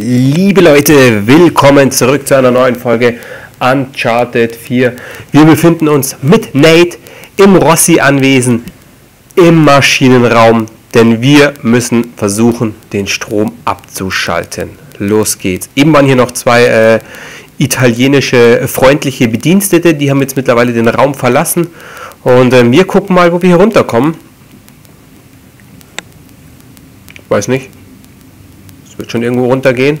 Liebe Leute, willkommen zurück zu einer neuen Folge Uncharted 4. Wir befinden uns mit Nate im Rossi-Anwesen im Maschinenraum, denn wir müssen versuchen, den Strom abzuschalten. Los geht's. Eben waren hier noch zwei äh, italienische freundliche Bedienstete, die haben jetzt mittlerweile den Raum verlassen und äh, wir gucken mal, wo wir hier runterkommen. Weiß nicht. Wird schon irgendwo runtergehen.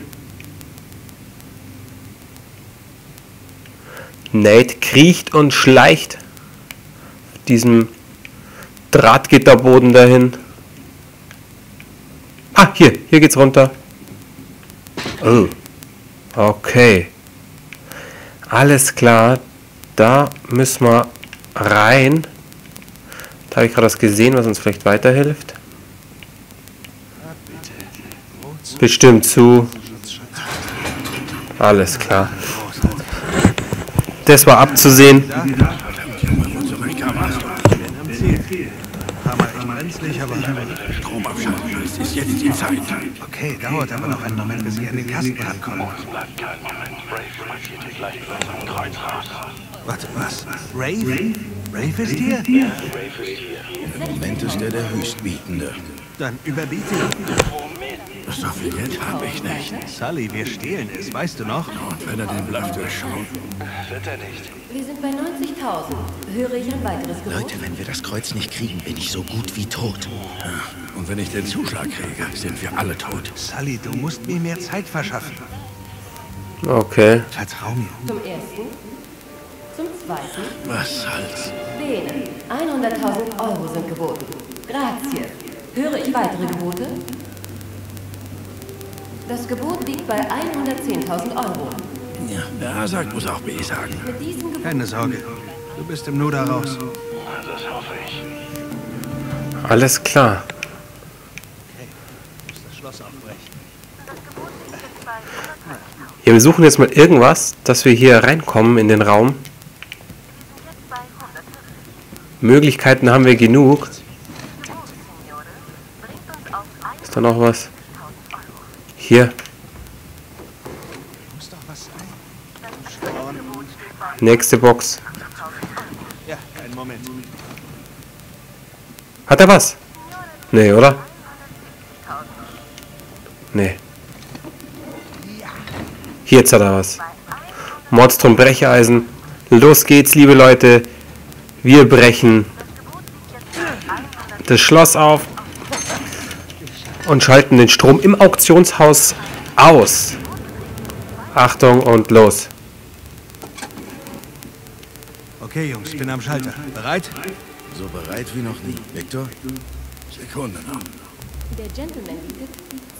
Nate kriecht und schleicht diesem Drahtgitterboden dahin. Ah, hier, hier geht's runter. Oh. Okay. Alles klar. Da müssen wir rein. Da habe ich gerade was gesehen, was uns vielleicht weiterhilft. Bestimmt zu. Alles klar. Das war abzusehen. Okay, dauert aber noch einen Moment, bis ich an den Kasten rankomme. Warte, was? Rave? Rave ist hier? Im Moment ist er der Höchstbietende. Dann überbiete ihn. So viel Geld habe ich nicht. Sully, wir stehlen es, weißt du noch? Und wenn er den Bluff durchschaut. Wir sind bei 90.000. Höre ich ein weiteres Gebot? Leute, wenn wir das Kreuz nicht kriegen, bin ich so gut wie tot. Ja, und wenn ich den Zuschlag kriege, sind wir alle tot. Sully, du musst mir mehr Zeit verschaffen. Okay. Vertrau mir. Zum ersten. Zum zweiten. Was soll's? Denen. 100.000 Euro sind geboten. Grazie. Höre ich weitere Gebote? Das Gebot liegt bei 110.000 Euro. Ja, wer A sagt, muss auch B sagen. Mit diesem Gebot Keine Sorge. Du bist im Nu da raus. Das hoffe ich. Alles klar. Du musst das Schloss aufbrechen. Ja, wir suchen jetzt mal irgendwas, dass wir hier reinkommen in den Raum. Möglichkeiten haben wir genug. Ist da noch was? Hier. Nächste Box. Ja, einen Moment. Hat er was? Nee, oder? Nee. Hier jetzt hat er was. Mordstrom Brecheisen. Los geht's, liebe Leute. Wir brechen das Schloss auf und schalten den Strom im Auktionshaus aus. Achtung und los. Okay, Jungs, bin am Schalter. Bereit? So bereit wie noch nie. Victor? Sekunde noch. Der Gentleman bietet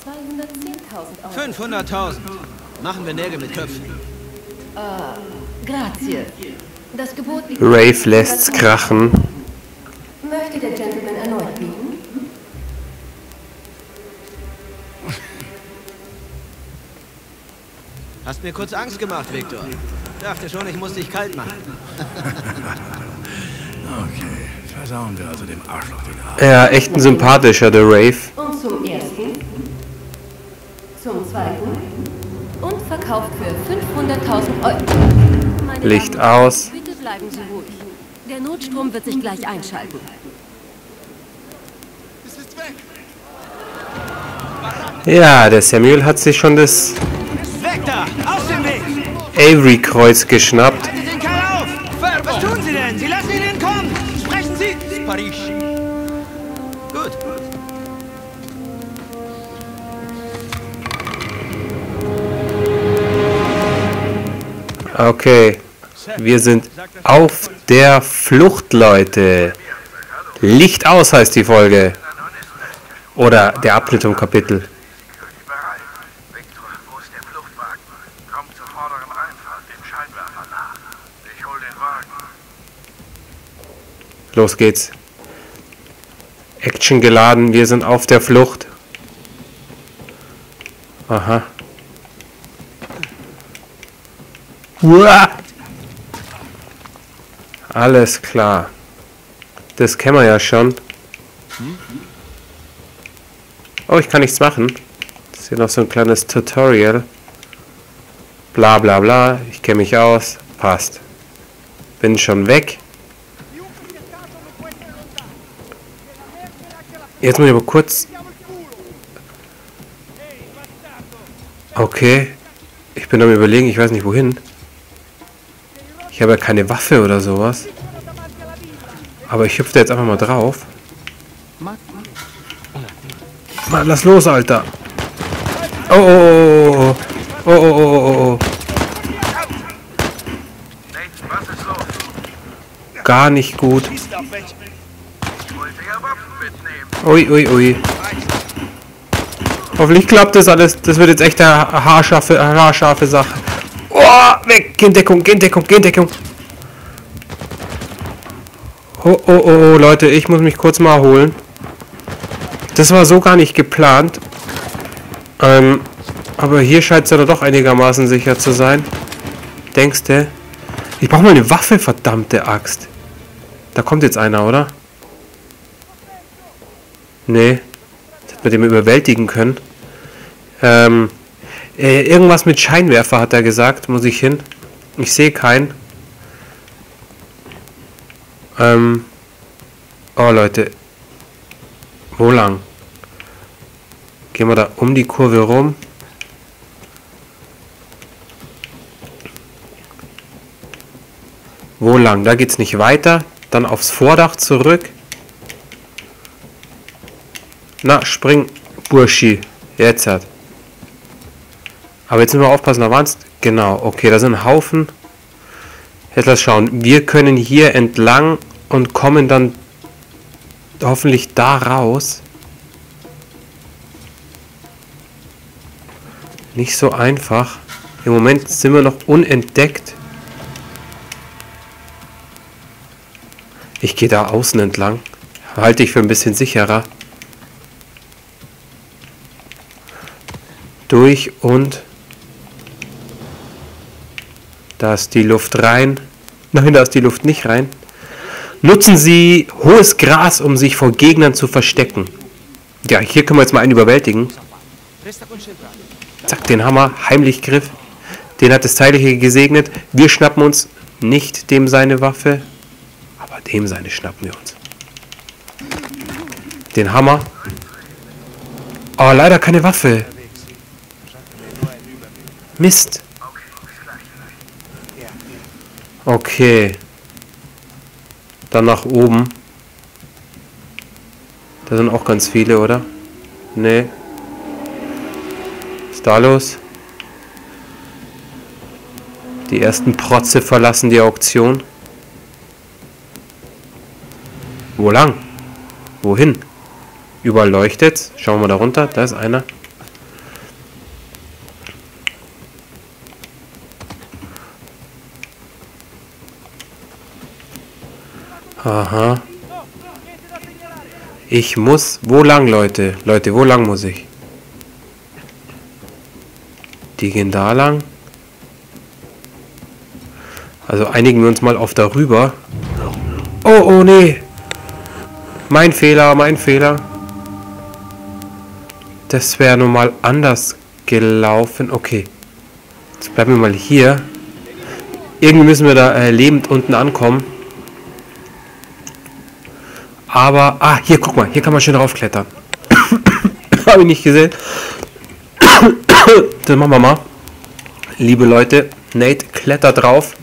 210.000 Euro. 500.000. Machen wir Nägel mit Köpfen. Grazie. Das Gebot Rave lässt's krachen. Möchte der Gentleman erneut bieten? Hast mir kurz Angst gemacht, Victor. Dachte schon, ich muss dich kalt machen. Okay, versauen wir also dem Arschloch den Abend. Ja, echt ein sympathischer, der Rave. Und zum ersten, zum zweiten und verkauft für 500.000 Euro. Meine Licht Damen aus. Bitte bleiben Sie ruhig. Der Notstrom wird sich gleich einschalten. Ja, der Samuel hat sich schon das da! Aus dem Weg! Avery-Kreuz geschnappt. Haltet den Kerl auf! Was tun Sie denn? Sie lassen ihn entkommen! Sprechen Sie! Paris. Gut. Okay, wir sind auf der Flucht, Leute. Licht aus heißt die Folge. Oder der Abschnitt im Kapitel. bereit. Victor, wo ist der Fluchtwagen? Komm zur vorderen Einfahrt, dem Scheinwerfer nach. Ich hol den Wagen. Los geht's. Action geladen, wir sind auf der Flucht. Aha. Uah! Alles klar. Das kennen wir ja schon. Oh, ich kann nichts machen. Das Ist hier noch so ein kleines Tutorial. Bla bla bla. Ich kenne mich aus. Passt. Bin schon weg. Jetzt muss ich aber kurz... Okay. Ich bin am überlegen, ich weiß nicht wohin. Ich habe ja keine Waffe oder sowas. Aber ich hüpfe jetzt einfach mal drauf. Mann, lass los, Alter. Oh, oh, oh, oh, oh, oh, oh, oh, oh. Los? Gar nicht gut. Schießt auf welche. Ich wollte ja Waffen mitnehmen. Ui, ui, ui. Hoffentlich klappt das alles. Das wird jetzt echt eine haarscharfe, haarscharfe Sache. Oh, weg! Gendeckung, Gendeckung, Gendeckung. Oh, oh, oh, oh, Leute, ich muss mich kurz mal erholen. Das war so gar nicht geplant. Ähm, aber hier scheint es ja doch einigermaßen sicher zu sein. Denkst du? Ich brauche mal eine Waffe, verdammte Axt. Da kommt jetzt einer, oder? Nee. Das hätte man dem überwältigen können. Ähm, äh, irgendwas mit Scheinwerfer hat er gesagt. Muss ich hin? Ich sehe keinen. Ähm. Oh, Leute. Wo lang? Gehen wir da um die Kurve rum. Wo lang? Da geht's nicht weiter. Dann aufs Vordach zurück. Na, spring, Burschi. Jetzt hat. Aber jetzt müssen wir aufpassen, da waren's. Genau, okay, da sind ein Haufen. Jetzt lass schauen. Wir können hier entlang und kommen dann hoffentlich da raus. Nicht so einfach. Im Moment sind wir noch unentdeckt. Ich gehe da außen entlang. Halte ich für ein bisschen sicherer. Durch und da ist die Luft rein. Nein, da ist die Luft nicht rein. Nutzen Sie hohes Gras, um sich vor Gegnern zu verstecken. Ja, hier können wir jetzt mal einen überwältigen. Zack, den Hammer, heimlich Griff. Den hat das Zeitliche gesegnet. Wir schnappen uns nicht dem seine Waffe, aber dem seine schnappen wir uns. Den Hammer. Oh, leider keine Waffe. Mist. Okay. Dann nach oben. Da sind auch ganz viele, oder? Nee. Was ist da los? Die ersten Protze verlassen die Auktion. Wo lang? Wohin? Überall leuchtet's. Schauen wir mal da runter. Da ist einer. Aha. Ich muss... Wo lang, Leute? Leute, wo lang muss ich? Die gehen da lang. Also einigen wir uns mal auf darüber. Oh, oh, nee. Mein Fehler, mein Fehler. Das wäre nun mal anders gelaufen. Okay. Jetzt bleiben wir mal hier. Irgendwie müssen wir da äh, lebend unten ankommen. Aber, ah, hier, guck mal, hier kann man schön draufklettern. Habe ich nicht gesehen. das machen wir mal. Liebe Leute, Nate klettert drauf.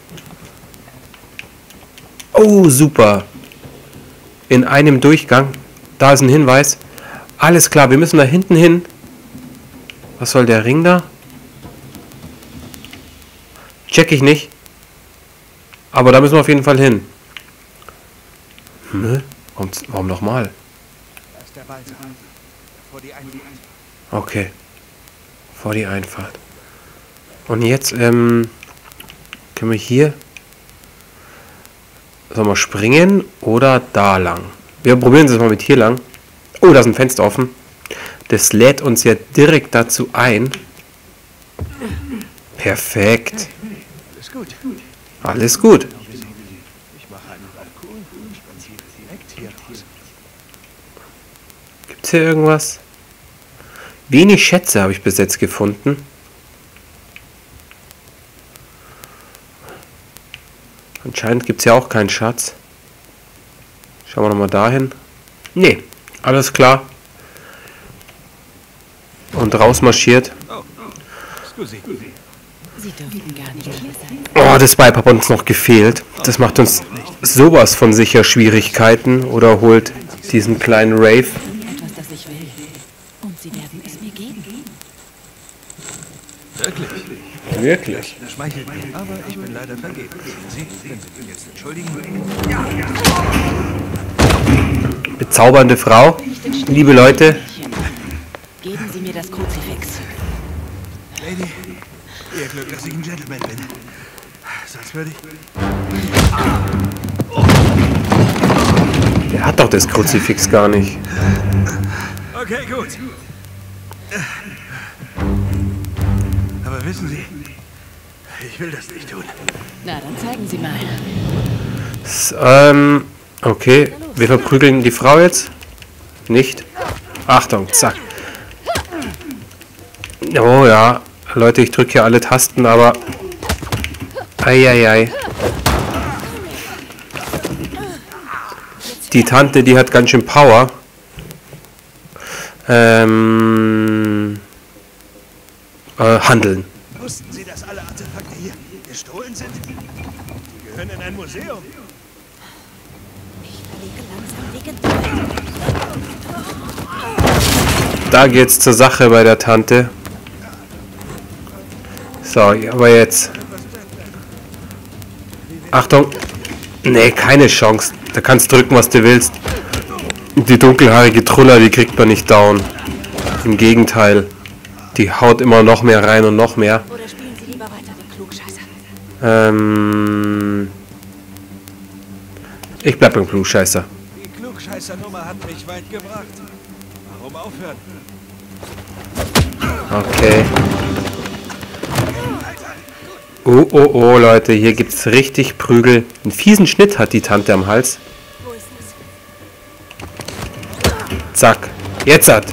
Oh, super. In einem Durchgang. Da ist ein Hinweis. Alles klar, wir müssen da hinten hin. Was soll der Ring da? Check ich nicht. Aber da müssen wir auf jeden Fall hin. Hm? Warum, warum nochmal? Okay. Vor die Einfahrt. Und jetzt, ähm, können wir hier, sollen wir springen oder da lang? Wir probieren es jetzt mal mit hier lang. Oh, da ist ein Fenster offen. Das lädt uns ja direkt dazu ein. Perfekt. Ist gut. Alles gut. Ich mache einen Balkon und spaziere direkt hier raus. Gibt's hier irgendwas? Wenig Schätze habe ich bis jetzt gefunden. Anscheinend gibt es ja auch keinen Schatz. Schauen wir nochmal dahin. Nee, alles klar. Und rausmarschiert. Oh, das Vibe hat uns noch gefehlt. Das macht uns sowas von sicher Schwierigkeiten oder holt diesen kleinen Rave. Etwas, das ich will. Und Sie werden es mir geben. Wirklich? Wirklich? Das schmeichelt mir. Aber ich bin leider vergeben. Sie, wenn Sie mich jetzt entschuldigen. Bezaubernde Frau. Liebe Leute, Geben Sie mir das Kruzifix. Lady, Ihr Glück, dass ich ein Gentleman bin. Sonst würde ich... der hat doch das Kruzifix gar nicht. Okay, gut. Aber wissen Sie, ich will das nicht tun. Na, dann zeigen Sie mal. S ähm, okay. Wir verprügeln die Frau jetzt. Nicht. Achtung, zack. Oh ja. Leute, ich drücke hier alle Tasten, aber... Eieiei. Die Tante, die hat ganz schön Power. Ähm... Äh, handeln. Wussten Sie, dass alle Artefakte hier gestohlen sind? Die gehören in ein Museum. Da geht's zur Sache bei der Tante. So, aber jetzt. Achtung. Nee, keine Chance. Da kannst drücken, was du willst. Die dunkelhaarige Truller, die kriegt man nicht down. Im Gegenteil. Die haut immer noch mehr rein und noch mehr. Oder spielen Sie lieber weiter den Klugscheißer? Ähm. Ich bleib beim Klugscheißer. Die Klugscheißer-Nummer hat mich weit gebracht. Warum aufhören? Okay. Oh, oh, oh, Leute, hier gibt's richtig Prügel. Einen fiesen Schnitt hat die Tante am Hals. Zack. Jetzt hat.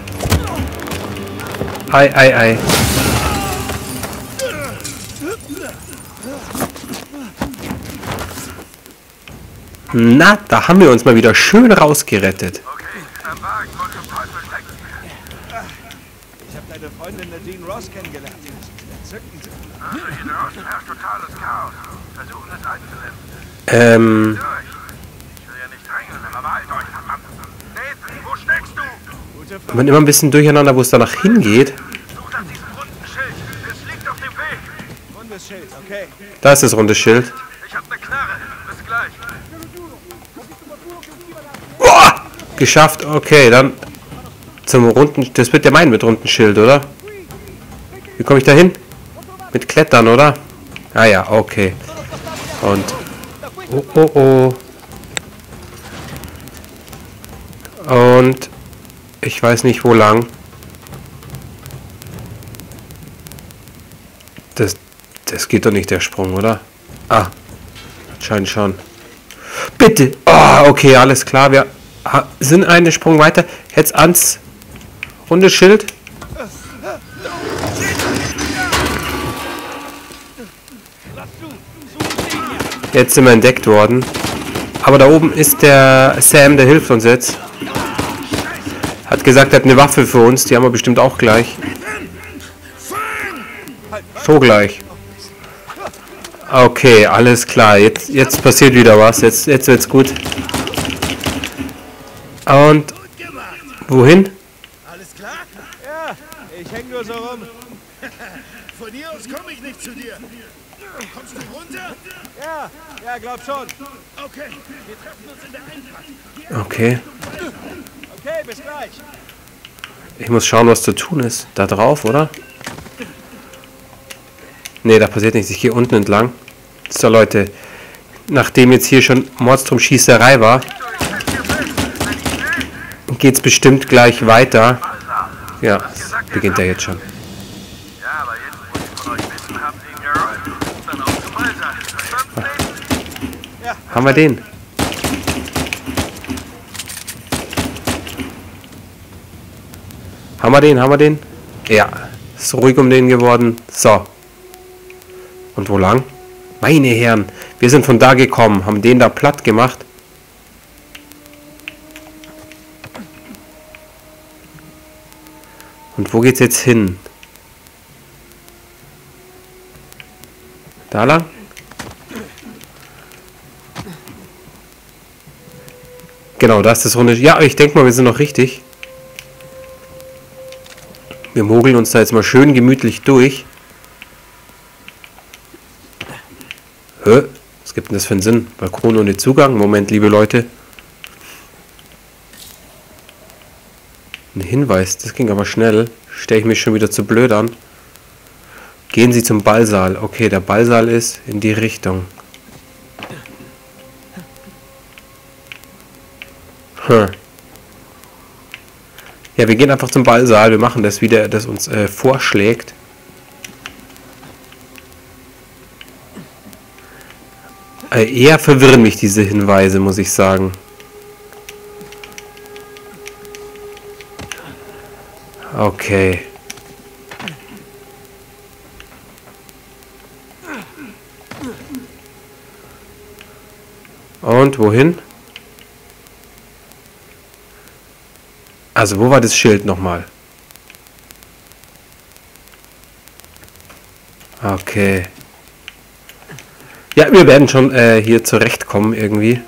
Ei, ei, ei. Na, da haben wir uns mal wieder schön rausgerettet. Ähm. Ich man immer ein bisschen durcheinander, wo es danach hingeht. Such nach diesem runden Schild. Es liegt auf dem Weg. Rundes Schild, okay. Da ist das runde Schild. Ich hab ne Knarre. Bis gleich. Boah! Geschafft, okay, dann zum runden. Das wird ja mein mit runden Schild, oder? Wie komme ich da hin? Mit Klettern, oder? Ah ja, okay. Und. Oh, oh, oh. Und. Ich weiß nicht, wo lang. Das. Das geht doch nicht, der Sprung, oder? Ah. Scheint schon. Bitte. Ah, okay, alles klar. Wir sind einen Sprung weiter. Jetzt ans runde Schild. Jetzt sind wir entdeckt worden. Aber da oben ist der Sam, der hilft uns jetzt. Hat gesagt, er hat eine Waffe für uns. Die haben wir bestimmt auch gleich. So gleich. Okay, alles klar. Jetzt, jetzt passiert wieder was. Jetzt, jetzt wird's gut. Und wohin? Alles klar? Ja, ich häng nur so rum. Von hier aus komme ich nicht zu dir. Kommst du runter? Ja, ja, glaub schon. Okay, wir treffen uns in der Einfahrt. Okay. Okay, bis gleich. Ich muss schauen, was zu tun ist. Da drauf, oder? Ne, da passiert nichts. Ich gehe unten entlang. So, Leute. Nachdem jetzt hier schon Mordstrom-Schießerei war, geht's bestimmt gleich weiter. Ja, beginnt er jetzt schon. Nathan? Haben wir den? Haben wir den? Haben wir den? Ja, ist ruhig um den geworden. So. Und wo lang? Meine Herren, wir sind von da gekommen, haben den da platt gemacht. Und wo geht's jetzt hin? Da lang? Genau, da ist das runde... Ja, ich denke mal, wir sind noch richtig. Wir mogeln uns da jetzt mal schön gemütlich durch. Hä? Was gibt denn das für einen Sinn? Balkon ohne Zugang? Moment, liebe Leute. Ein Hinweis, das ging aber schnell. Stelle ich mich schon wieder zu blöd an. Gehen Sie zum Ballsaal. Okay, der Ballsaal ist in die Richtung. Hm. Ja, wir gehen einfach zum Ballsaal. Wir machen das, wie der das uns äh, vorschlägt. Eher verwirren mich diese Hinweise, muss ich sagen. Okay. Und wohin? Also, wo war das Schild nochmal? Okay. Ja, wir werden schon äh, hier zurechtkommen irgendwie.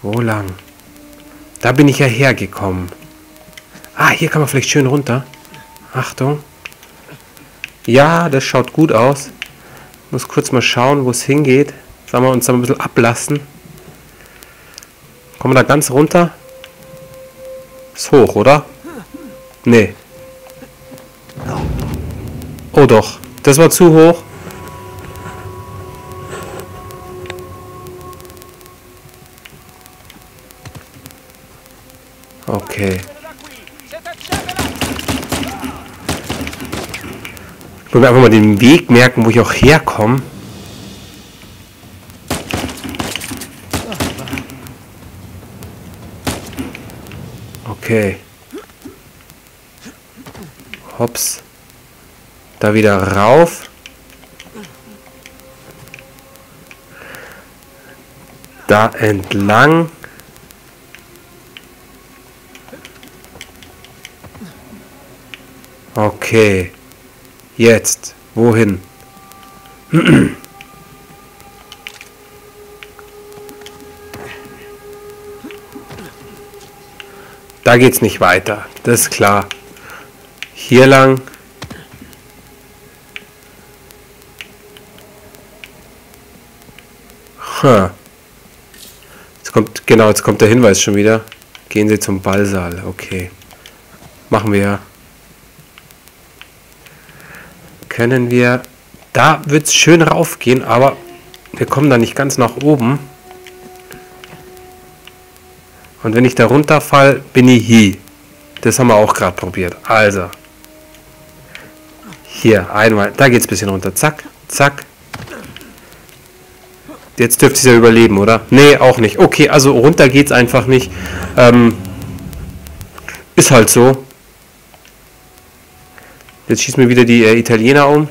Wo lang? Da bin ich ja hergekommen. Ah, hier kann man vielleicht schön runter. Achtung. Ja, das schaut gut aus. Muss kurz mal schauen, wo es hingeht. Sagen wir uns da ein bisschen ablassen. Kommen wir da ganz runter? Ist hoch, oder? Nee. Oh doch. Das war zu hoch. Okay. Ich will mir einfach mal den Weg merken, wo ich auch herkomme. Okay. Hops. Da wieder rauf. Da entlang. Okay. Jetzt. Wohin? Da geht's nicht weiter. Das ist klar. Hier lang. Huh. Jetzt kommt, genau, jetzt kommt der Hinweis schon wieder. Gehen Sie zum Ballsaal. Okay. Machen wir. Können wir... Da wird es schön raufgehen, aber wir kommen da nicht ganz nach oben. Und wenn ich da runterfall, bin ich hier. Das haben wir auch gerade probiert. Also. Hier, einmal. Da geht es ein bisschen runter. Zack, zack. Jetzt dürfte es ja überleben, oder? Nee, auch nicht. Okay, also runter geht es einfach nicht. Ähm, ist halt so. Jetzt schießt mir wieder die äh, Italiener um.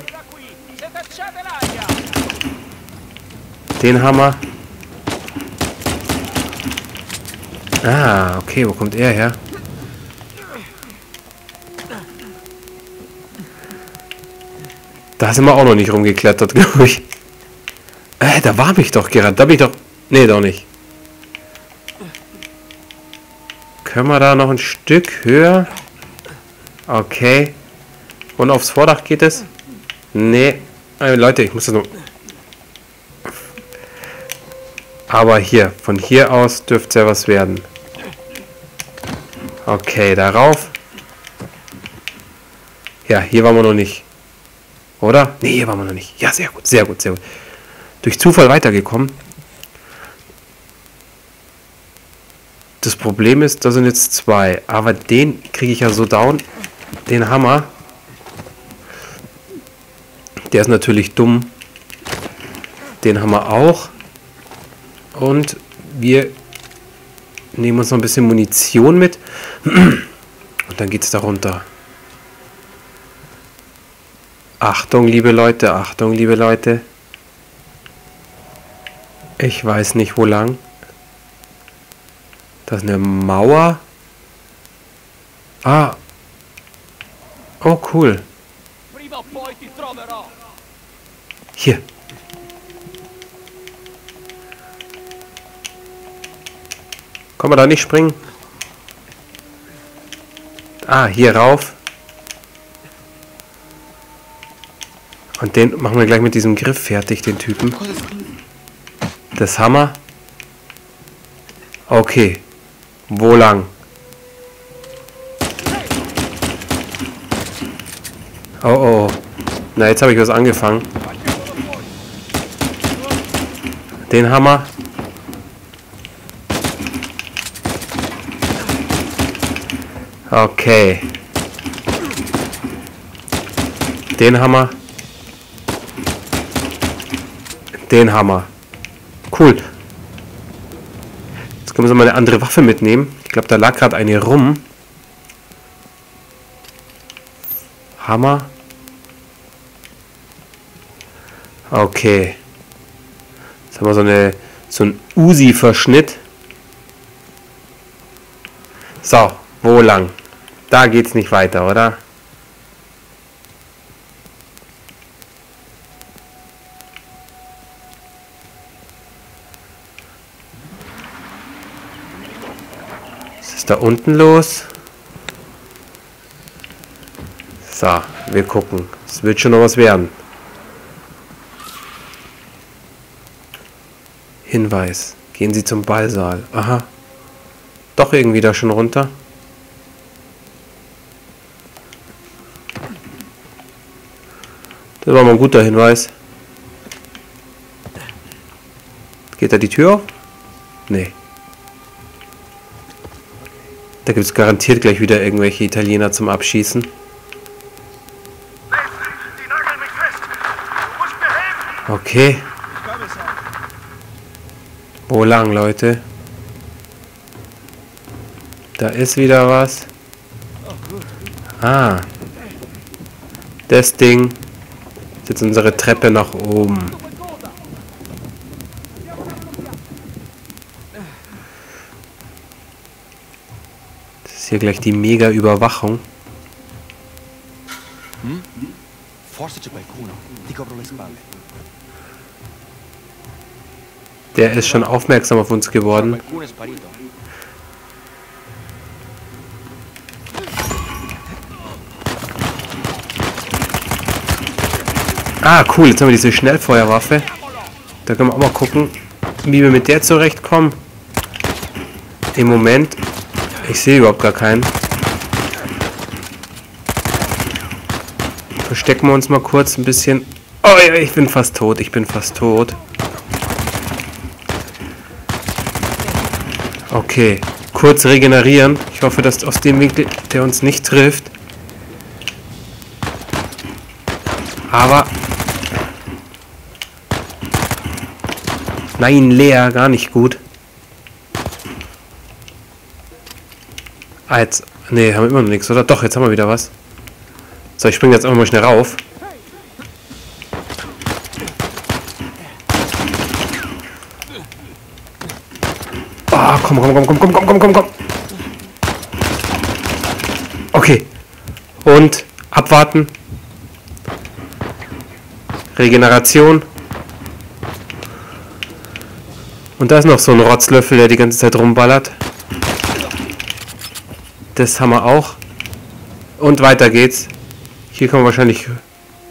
Den Hammer. Ah, okay, wo kommt er her? Da sind wir auch noch nicht rumgeklettert, glaube ich. Da war mich doch gerade. Da bin ich doch... Nee, doch nicht. Können wir da noch ein Stück höher? Okay. Und aufs Vordach geht es? Nee. Äh, Leute, ich muss das noch... Aber hier, von hier aus dürfte ja was werden. Okay, darauf. Ja, hier waren wir noch nicht. Oder? Nee, hier waren wir noch nicht. Ja, sehr gut, sehr gut, sehr gut. Durch Zufall weitergekommen. Das Problem ist, da sind jetzt zwei. Aber den kriege ich ja so down. Den Hammer. Der ist natürlich dumm. Den wir auch. Und wir nehmen uns noch ein bisschen Munition mit. Und dann geht's da runter. Achtung, liebe Leute, Achtung, liebe Leute. Ich weiß nicht, wo lang. Das ist eine Mauer. Ah. Oh, cool. Hier. Kann man da nicht springen? Ah, hier rauf. Und den machen wir gleich mit diesem Griff fertig, den Typen. Das Hammer. Okay. Wo lang? Oh oh. Na, jetzt habe ich was angefangen. Den Hammer. Okay. Den Hammer. Den Hammer. Cool. Jetzt können wir mal eine andere Waffe mitnehmen. Ich glaube, da lag gerade eine rum. Hammer. Okay. Jetzt haben wir so, eine, so einen Usi-Verschnitt. So, wo lang? Da geht's nicht weiter, oder? Da unten los? So, wir gucken. Es wird schon noch was werden. Hinweis. Gehen Sie zum Ballsaal. Aha. Doch irgendwie da schon runter. Das war mal ein guter Hinweis. Geht da die Tür auf? Nee. Da gibt es garantiert gleich wieder irgendwelche Italiener zum Abschießen. Okay. Wo lang, Leute? Da ist wieder was. Ah. Das Ding. ist Jetzt unsere Treppe nach oben. Ist hier gleich die Mega-Überwachung. Forse c'è qualcuno. Ti copro le spalle. Der ist schon aufmerksam auf uns geworden. Ah, cool. Jetzt haben wir diese Schnellfeuerwaffe. Da können wir auch mal gucken, wie wir mit der zurechtkommen. Im Moment. Ich sehe überhaupt gar keinen. Verstecken wir uns mal kurz ein bisschen. Oh ja, ich bin fast tot. Ich bin fast tot. Okay. Kurz regenerieren. Ich hoffe, dass aus dem Winkel der uns nicht trifft. Aber Nein, leer, gar nicht gut. Ah, jetzt. Nee, haben wir immer noch nichts, oder? Doch, jetzt haben wir wieder was. So, ich springe jetzt einfach mal schnell rauf. Ah, komm, komm, komm, komm, komm, komm, komm, komm, komm. Okay. Und abwarten. Regeneration. Und da ist noch so ein Rotzlöffel, der die ganze Zeit rumballert. Das haben wir auch. Und weiter geht's. Hier kommen wir wahrscheinlich...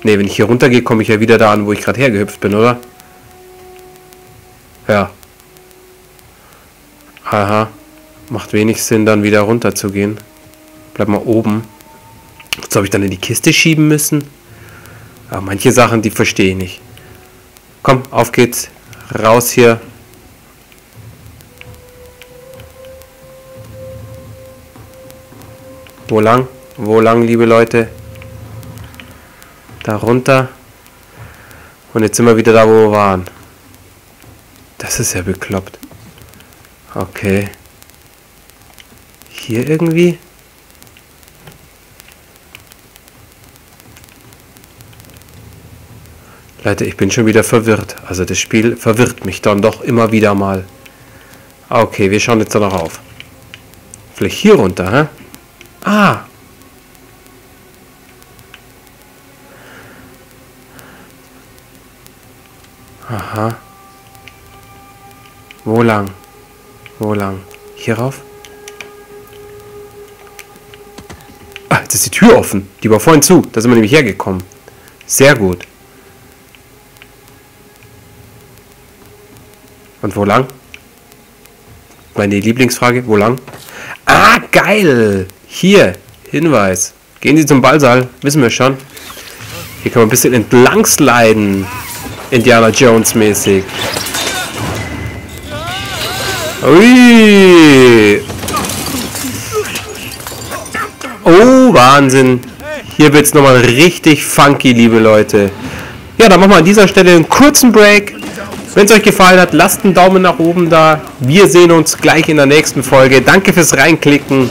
Ne, wenn ich hier runtergehe, komme ich ja wieder da an, wo ich gerade hergehüpft bin, oder? Ja. Aha. Macht wenig Sinn, dann wieder runter zu gehen. Bleib mal oben. Was habe ich dann in die Kiste schieben müssen? Aber manche Sachen, die verstehe ich nicht. Komm, auf geht's. Raus hier. Wo lang? Wo lang, liebe Leute? Da runter. Und jetzt sind wir wieder da, wo wir waren. Das ist ja bekloppt. Okay. hier irgendwie? Leute, ich bin schon wieder verwirrt. Also das Spiel verwirrt mich dann doch immer wieder mal. Okay, wir schauen jetzt da noch auf. Vielleicht hier runter, hä? Ah! Aha. Wo lang? Wo lang? Hier rauf? Ah, jetzt ist die Tür offen. Die war vorhin zu. Da sind wir nämlich hergekommen. Sehr gut. Und wo lang? Meine Lieblingsfrage, wo lang? Ah, geil! Hier, Hinweis. Gehen Sie zum Ballsaal, wissen wir schon. Hier kann man ein bisschen entlang sliden. Indiana Jones mäßig. Ui! Oh, Wahnsinn. Hier wird es nochmal richtig funky, liebe Leute. Ja, dann machen wir an dieser Stelle einen kurzen Break. Wenn es euch gefallen hat, lasst einen Daumen nach oben da. Wir sehen uns gleich in der nächsten Folge. Danke fürs Reinklicken.